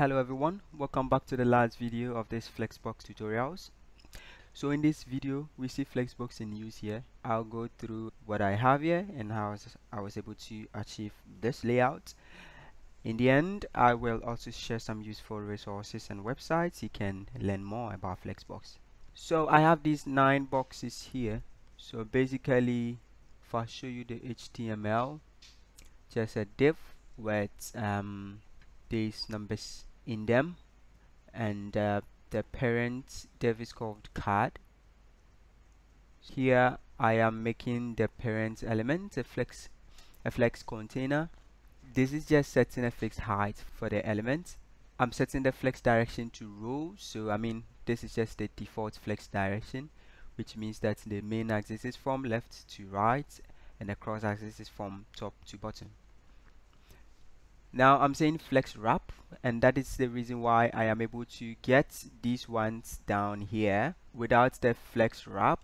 Hello everyone, welcome back to the last video of this Flexbox tutorials. So in this video, we see Flexbox in use here. I'll go through what I have here and how I was able to achieve this layout. In the end, I will also share some useful resources and websites you can learn more about Flexbox. So I have these nine boxes here. So basically, if I show you the HTML, just a div with um, these numbers in them and uh, the parent div is called card. Here I am making the parent element a flex a flex container. This is just setting a fixed height for the element. I'm setting the flex direction to row so I mean this is just the default flex direction which means that the main axis is from left to right and the cross axis is from top to bottom now I'm saying flex wrap and that is the reason why I am able to get these ones down here. Without the flex wrap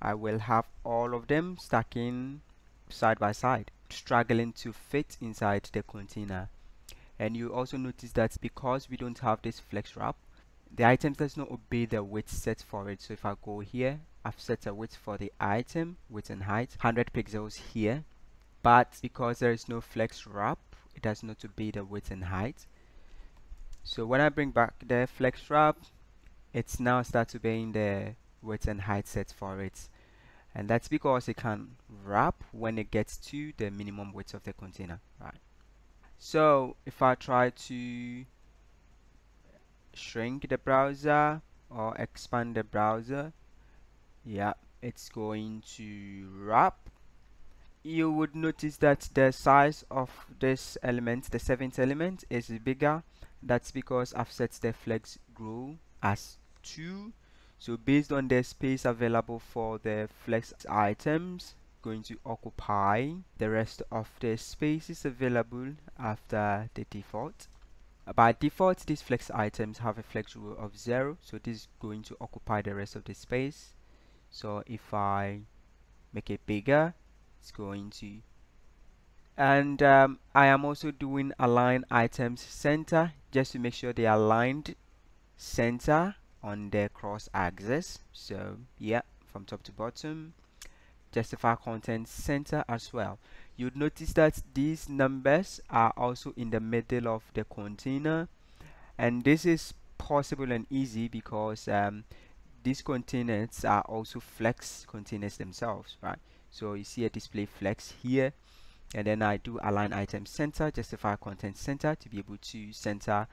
I will have all of them stacking side by side struggling to fit inside the container. And you also notice that because we don't have this flex wrap the item does not obey the width set for it. So if I go here I've set a width for the item width and height 100 pixels here. But because there is no flex wrap does not obey the width and height. So when I bring back the flex wrap it's now starts obeying the width and height set for it. And that's because it can wrap when it gets to the minimum width of the container right? So if I try to shrink the browser or expand the browser yeah it's going to wrap you would notice that the size of this element the seventh element is bigger. That's because I've set the flex grow as 2 so based on the space available for the flex items going to occupy the rest of the spaces available after the default. By default these flex items have a flex grow of 0 so this is going to occupy the rest of the space. So if I make it bigger it's going to. And um, I am also doing align items center just to make sure they are aligned center on the cross axis. So yeah from top to bottom. Justify content center as well. You'd notice that these numbers are also in the middle of the container. And this is possible and easy because um, these containers are also flex containers themselves right so you see a display flex here and then I do align item center justify content center to be able to center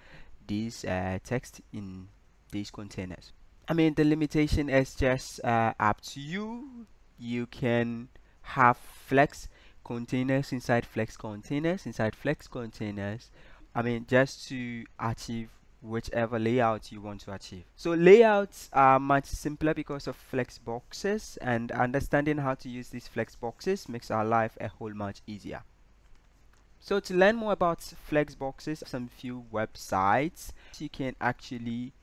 this uh, text in these containers. I mean the limitation is just uh, up to you. You can have flex containers inside flex containers inside flex containers. I mean just to achieve whichever layout you want to achieve. So layouts are much simpler because of flex boxes and understanding how to use these flex boxes makes our life a whole much easier. So to learn more about flex boxes, some few websites, you can actually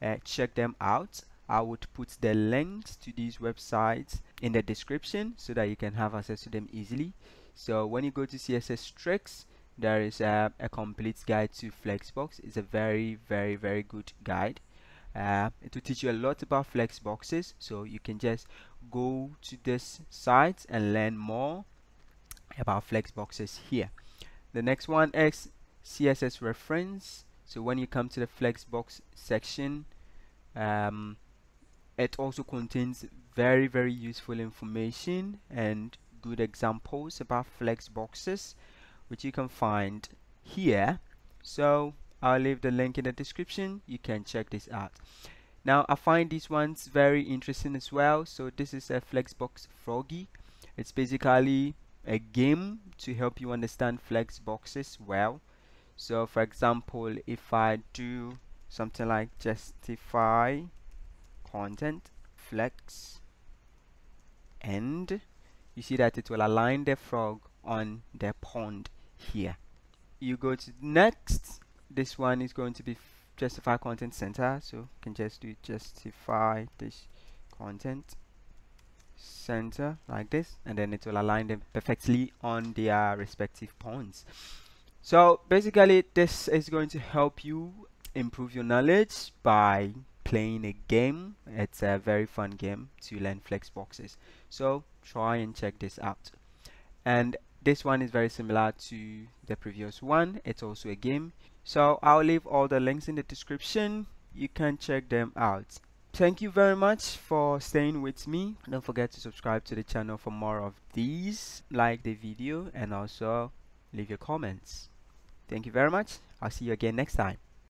uh, check them out. I would put the links to these websites in the description so that you can have access to them easily. So when you go to CSS Tricks, there is a, a complete guide to flexbox. It's a very very very good guide. Uh, it will teach you a lot about flexboxes. So you can just go to this site and learn more about flexboxes here. The next one is css reference. So when you come to the flexbox section um, it also contains very very useful information and good examples about flexboxes which you can find here. So I'll leave the link in the description. You can check this out. Now I find these ones very interesting as well. So this is a Flexbox Froggy. It's basically a game to help you understand Flexboxes well. So for example if I do something like justify content flex and you see that it will align the frog on the pond here. You go to next this one is going to be justify content center. So you can just do justify this content center like this and then it will align them perfectly on their respective points. So basically this is going to help you improve your knowledge by playing a game. It's a very fun game to learn flexboxes so try and check this out. And this one is very similar to the previous one. It's also a game. So I'll leave all the links in the description. You can check them out. Thank you very much for staying with me. Don't forget to subscribe to the channel for more of these. Like the video and also leave your comments. Thank you very much. I'll see you again next time